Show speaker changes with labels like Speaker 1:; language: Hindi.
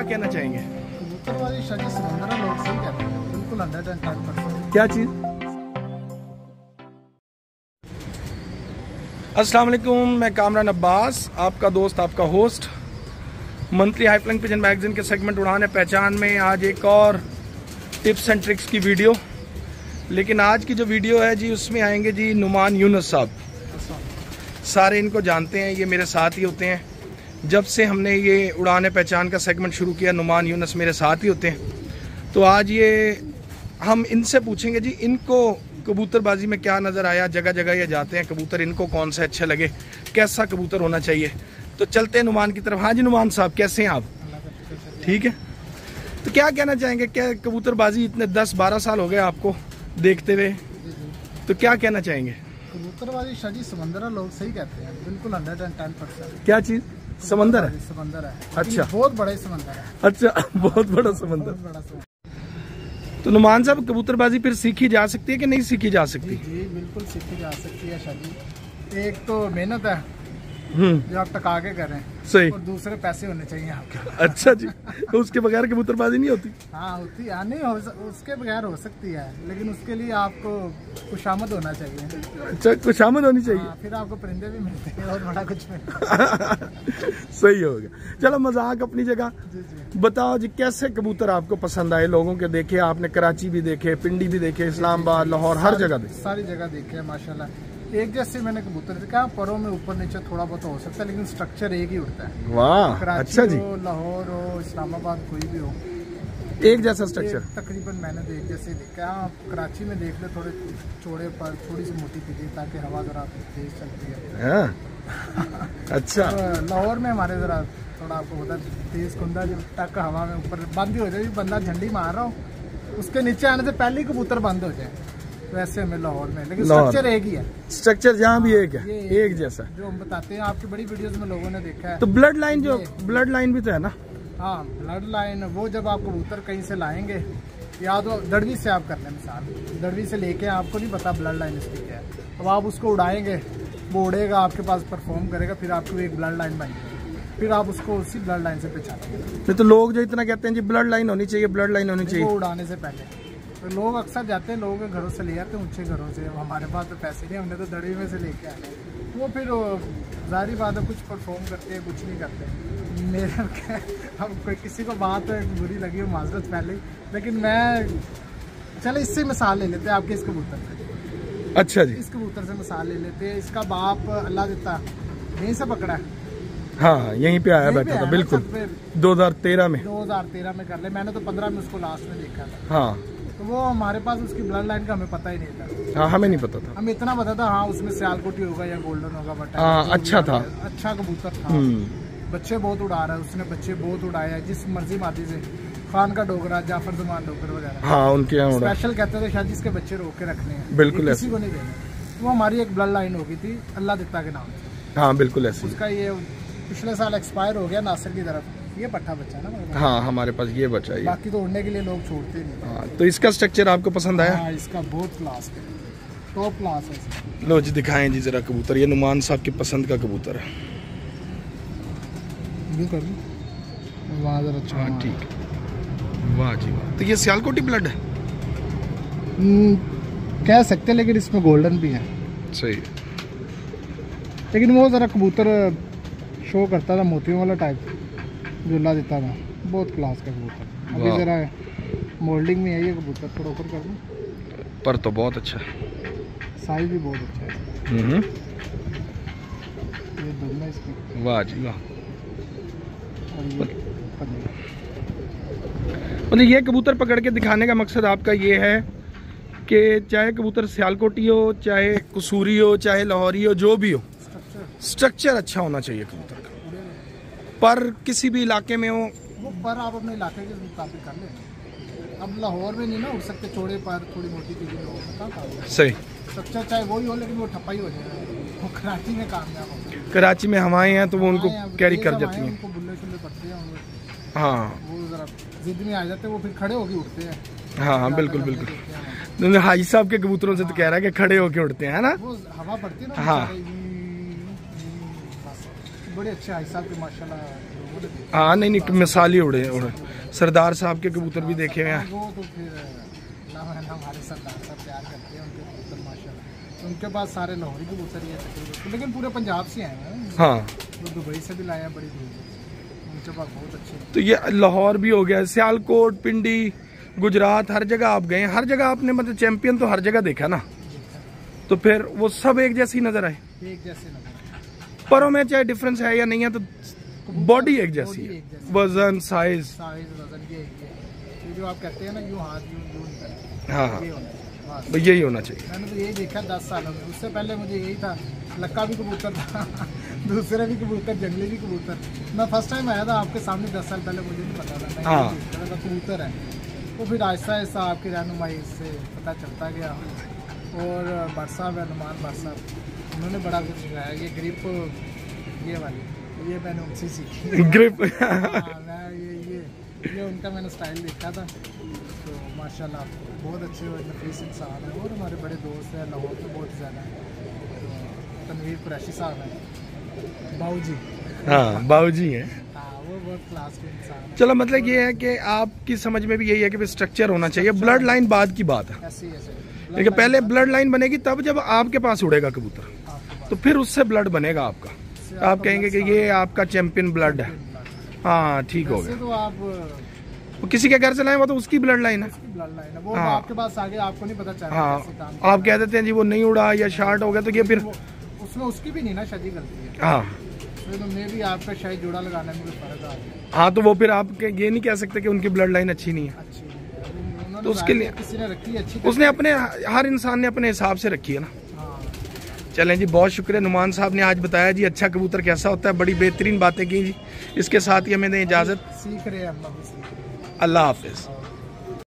Speaker 1: क्या कहना चाहेंगे?
Speaker 2: कबूतर वाली शादी लोग सही कहते हैं। बिल्कुल हंड्रेड एंड टेन परसेंट
Speaker 1: क्या चीज़? अस्सलाम वालेकुम मैं कामरान अब्बास आपका दोस्त आपका host. Monthly high flying pigeon magazine के सेगमेंट उड़ाने पहचान में आज एक और टिप्स एंड ट्रिक्स की वीडियो। लेकिन आज की जो वीडियो है जी उसमें आएँगे जी नुमान यूनस साहब। सारे इनको जानते हैं ये मेरे साथ ही होते हैं। जब से हमने ये उड़ाने पहचान का सेगमेंट शुरू किया नुमान यूनस मेरे साथ ही होते हैं। तो आज ये हम इनसे पूछेंगे जी इनको कबूतरबाजी में क्या नज़र आया जगह जगह ये जाते हैं कबूतर इनको कौन से अच्छे लगे कैसा कबूतर होना चाहिए? तो चलते हैं नुमान की तरफ़। हाँ जी नुमान साहब कैसे हैं आप? ठीक है? तो क्या कहना चाहेंगे क्या कबूतरबाजी इतने दस बारह साल हो गए आपको देखते हुए? तो क्या कहना चाहेंगे?
Speaker 2: कबूतरबाजी वाली शादी समंदर लोग सही कहते हैं। बिल्कुल हंड्रेड एंड टेन परसेंट
Speaker 1: क्या चीज़? समंदर है?
Speaker 2: समंदर है।
Speaker 1: अच्छा।
Speaker 2: बहुत बड़ा समंदर है।
Speaker 1: अच्छा बहुत बड़ा समंदर। तो नुमान साहब कबूतरबाजी फिर सीखी जा सकती है कि नहीं सीखी जा सकती?
Speaker 2: जी जी बिल्कुल सीखी जा सकती है शादी। एक तो मेहनत है जो आप टका के करें
Speaker 1: सही।
Speaker 2: और दूसरे पैसे होने चाहिए आपके।
Speaker 1: अच्छा जी तो उसके बगैर कबूतरबाजी नहीं होती?
Speaker 2: हाँ होती है। नहीं हो उसके बगैर हो सकती है लेकिन उसके लिए आपको खुशामद होना चाहिए।
Speaker 1: अच्छा शामिल होनी चाहिए?
Speaker 2: हाँ, फिर आपको परिंदे भी मिलते हैं और बड़ा कुछ
Speaker 1: सही हो गया। चलो मज़ाक अपनी जगह।
Speaker 2: जी जी।
Speaker 1: बताओ जी कैसे कबूतर आपको पसंद आए? लोगों के देखे आपने कराची भी देखे पिंडी भी देखे इस्लामाबाद लाहौर हर जगह देखे।
Speaker 2: सारी जगह देखे हैं माशाल्लाह। एक जैसे मैंने कबूतर देखा परों में ऊपर नीचे थोड़ा बहुत हो सकता है लेकिन स्ट्रक्चर एक ही उठता है।
Speaker 1: वाह अच्छा जी।
Speaker 2: लाहौर हो इस्लामाबाद कोई भी हो
Speaker 1: एक जैसा स्ट्रक्चर
Speaker 2: तकरीबन मैंने तो एक जैसे देखा। आप कराची में देख ले थोड़े चौड़े पर थोड़ी सी मोटी पीली ताकि हवा जरा तेज चलती है।
Speaker 1: हाँ। अच्छा।
Speaker 2: तो लाहौर में हमारे जरा थोड़ा आपको पता है, तेज कुंदा जब तक हवा में ऊपर बंद ही हो जाए बंदा झंडी मार रहा हो उसके नीचे आने से पहले ही कबूतर बंद हो जाए। वैसे हमें लाहौर में लेकिन। स्ट्रक्चर एक ही है।
Speaker 1: स्ट्रक्चर जहाँ भी एक है एक जैसा।
Speaker 2: जो हम बताते हैं आपकी बड़ी वीडियोस में लोगों ने देखा है।
Speaker 1: तो ब्लड लाइन जो ब्लड लाइन भी तो है ना।
Speaker 2: हाँ ब्लड लाइन वो जब आप कबूतर कहीं से लाएँगे या तो दड़वी से आप कर लें मिसाल दड़वी से लेके आपको नहीं पता ब्लड लाइन इसकी क्या है। अब आप उसको उड़ाएँगे वो उड़ेगा आपके पास परफॉर्म करेगा फिर आपको एक ब्लड लाइन बनेगी फिर आप उसको उसी ब्लड लाइन से पहचानेंगे।
Speaker 1: तो लोग जो इतना कहते हैं जी ब्लड लाइन होनी चाहिए ब्लड लाइन होनी चाहिए।
Speaker 2: उड़ाने से पहले। तो लोग अक्सर जाते हैं लोगों के घरों से ले आते हैं ऊँचे घरों से। हमारे पास तो पैसे नहीं हमने तो दड़वी में से लेके आए वो फिर जारी बात है कुछ परफॉर्म करते हैं कुछ नहीं करते। मेरे अब कोई किसी को बात बुरी लगी हो माजरत पहले लेकिन मैं चलो इससे मिसाल ले लेते हैं आपके इस कबूतर से।
Speaker 1: अच्छा जी।
Speaker 2: इस कबूतर से मिसाल ले लेते हैं इसका बाप अल्लाह देता यहीं से पकड़ा है।
Speaker 1: हाँ यहीं पे आया बैठा था बिल्कुल।
Speaker 2: छत पे।
Speaker 1: 2013 में।
Speaker 2: 2013 में कर ले मैंने तो 15 में उसको लास्ट में देखा था।
Speaker 1: हाँ।
Speaker 2: तो वो हमारे पास उसकी ब्लड लाइन का हमें पता ही नहीं था।
Speaker 1: हाँ हमें नहीं पता था।
Speaker 2: हमें इतना पता था हाँ उसमें सियालकोटी होगा या गोल्डन होगा बट
Speaker 1: हाँ, अच्छा था।
Speaker 2: अच्छा कबूतर था।
Speaker 1: हम्म।
Speaker 2: बच्चे बहुत उड़ा रहा है उसने बच्चे बहुत उड़ाए हैं जिस मर्ज़ी मादी से। खान का डोगरा जाफ़र जमान डोगर वगैरह।
Speaker 1: हाँ उनके यहाँ
Speaker 2: स्पेशल कहते थे शायद जिसके बच्चे रोक के रखने हैं।
Speaker 1: बिल्कुल
Speaker 2: किसी को नहीं देने। वो हमारी एक ब्लड लाइन हो गई थी अल्लाह दित्ता के नाम से।
Speaker 1: हाँ बिल्कुल ऐसे।
Speaker 2: उसका ये पिछले साल एक्सपायर हो गया नासिर की तरफ़। ये पट्टा बच्चा ना हमारे
Speaker 1: हाँ हमारे पास ये बचा है
Speaker 2: बाकी तो उड़ने के लिए लोग छोड़ते नहीं
Speaker 1: हाँ। तो इसका स्ट्रक्चर आपको पसंद आया?
Speaker 2: हाँ इसका बहुत क्लास है। टॉप क्लास है
Speaker 1: लो जी दिखाएँ जी जरा कबूतर। ये नुमान साहब की पसंद का कबूतर है।
Speaker 2: कर वहाँ जरा अच्छा
Speaker 1: हाँ ठीक। वाह जी वाह। तो ये सियालकोटी ब्लड है?
Speaker 2: हम्म, कह सकते हैं लेकिन इसमें गोल्डन भी है।
Speaker 1: सही। है
Speaker 2: लेकिन वो ज़रा कबूतर शो करता था मोतियों वाला टाइप झूला देता था। बहुत क्लास का कबूतर। अभी ज़रा मोल्डिंग में है ये कबूतर थोड़ा ऊपर कर दूँ।
Speaker 1: पर तो बहुत अच्छा
Speaker 2: साइज़ भी बहुत अच्छा है।
Speaker 1: हम्म,
Speaker 2: ये इसकी
Speaker 1: वाह जी वाह। मतलब ये कबूतर पकड़ के दिखाने का मकसद आपका ये है कि चाहे कबूतर सियालकोटी हो चाहे कसूरी हो चाहे लाहौरी हो जो भी हो
Speaker 2: स्ट्रक्चर
Speaker 1: अच्छा होना चाहिए कबूतर। पर किसी भी इलाके में हो
Speaker 2: वो पर आप अपने इलाके के मुताबिक कर लें। अब लाहौर में नहीं ना उड़ सकते चौड़े पर थोड़ी मोटी चीज़ें लोगों कहाँ
Speaker 1: सही।
Speaker 2: स्ट्रक्चर चाहे वही हो लेकिन वो ठप्पा ही हो जाएगा। वो कराची में कामयाब हो
Speaker 1: कराची में हवाएँ हैं तो वो उनको कैरी कर जाती हैं।
Speaker 2: उनको बुल्ले शुल्ले पड़ते हैं
Speaker 1: हाँ।
Speaker 2: वो जरा जिद में आ जाते हैं वो फिर खड़े होके उठते हैं।
Speaker 1: हाँ हाँ बिल्कुल बिल्कुल। हाजी साहब के कबूतरों से तो कह रहा है कि खड़े होके उड़ते हैं ना?
Speaker 2: वो हवा पड़ती है ना
Speaker 1: हाँ।
Speaker 2: बड़े अच्छे साहब के माशाल्लाह।
Speaker 1: हाँ नहीं नहीं मिसाल ही उड़े उड़े। सरदार साहब के कबूतर भी देखे हुए हैं।
Speaker 2: वो तो फिर ना है ना हमारे सरदार साहब प्यार करते हैं उनके कबूतर माशाल्लाह। उनके पास सारे लाहौरी कबूतर ही है लेकिन पूरे पंजाब से आए हैं।
Speaker 1: हाँ।
Speaker 2: दुबई से भी लाए हैं बड़ी दूर। उनके पास बहुत अच्छे
Speaker 1: तो ये लाहौर भी हो गया सियालकोट पिंडी गुजरात हर जगह आप गए हर जगह आपने मतलब चैंपियन तो हर जगह देखा ना? तो फिर वो सब एक जैसी नज़र आए?
Speaker 2: एक जैसे लगे
Speaker 1: परों में चाहे डिफरेंस है या नहीं है तो बॉडी एक जैसी है। वज़न साइज़
Speaker 2: जो आप कहते हैं ना यूँ हाथ यूँ यूँ
Speaker 1: हाँ हाँ।
Speaker 2: ये होना चाहिए। बस।
Speaker 1: भाई यही होना चाहिए।
Speaker 2: मैंने तो यही देखा दस सालों में उससे पहले मुझे यही था लक्का भी कबूतर था दूसरे भी कबूतर जंगली भी कबूतर। मैं फ़र्स्ट टाइम आया था आपके सामने दस साल पहले मुझे नहीं पता था।
Speaker 1: हाँ।
Speaker 2: कबूतर है। तो फिर आहिस्ता आहिस्ता आपकी रहनुमाई से पता चलता गया। और भट्ट साहब है हनुमान भट्ट साहब उन्होंने बड़ा कुछ सिखाया ये ग्रिप ये वाली ये मैंने उनसे सीखी।
Speaker 1: ग्रिप
Speaker 2: हाँ, मैं ये ये ये उनका मैंने स्टाइल देखा था। तो माशाल्लाह बहुत अच्छे और नफीस इंसान है और हमारे बड़े दोस्त हैं लाहौर में बहुत ज़्यादा तो तनवीर कुरैशी साहब हैं। बाऊ जी
Speaker 1: हाँ बाबूजी हैं।
Speaker 2: हाँ के हैं।
Speaker 1: चलो मतलब ये है कि आपकी समझ में भी यही है कि स्ट्रक्चर होना चाहिए। ब्लड लाइन बाद की बात है। लेकिन पहले ब्लड लाइन बनेगी तब जब आपके पास उड़ेगा कबूतर तो फिर उससे ब्लड बनेगा आपका। तो आप कहेंगे कि ये आपका चैंपियन ब्लड है। हाँ ठीक हो गया।
Speaker 2: तो आप
Speaker 1: किसी के घर से लाए वो तो उसकी ब्लड लाइन है
Speaker 2: है। वो। आपके पास आगे आपको नहीं पता चल
Speaker 1: हाँ। आप कह देते हैं जी वो नहीं उड़ा या शार्ट हो गया तो ये फिर
Speaker 2: उसमें उसकी भी नहीं ना शादी गलती है।
Speaker 1: हाँ।
Speaker 2: मैं भी आपका शायद जोड़ा लगाने में फ़र्क आ गया
Speaker 1: हाँ। तो वो फिर आप ये नहीं कह सकते कि उनकी ब्लड लाइन अच्छी नहीं है
Speaker 2: अच्छी नहीं है। उन्होंने
Speaker 1: तो उसके लिए- उसने अपने हर इंसान ने अपने हिसाब से रखी है ना।
Speaker 2: हाँ।
Speaker 1: चलें जी बहुत शुक्रिया। नुमान साहब ने आज बताया जी अच्छा कबूतर कैसा होता है बड़ी बेहतरीन बातें की जी। इसके साथ ही हमें दें इजाज़त।
Speaker 2: सीख रहे हैं
Speaker 1: अल्लाह हाफिज़।